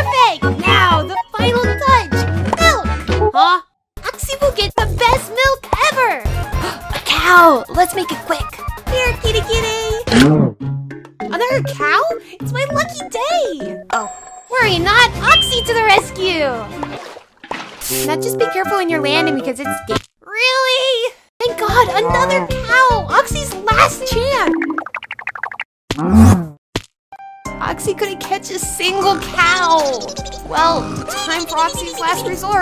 Perfect! Now, the final touch! Milk! Huh? Oxy will get the best milk ever! A cow! Let's make it quick. Here, kitty kitty! Another cow? It's my lucky day! Oh, worry not! Oxy to the rescue! Now just be careful when you're landing because it's Really? Thank God, another cow! Oxy's last chance! Oxy couldn't catch a single cow! Well, time for Oxy's last resort.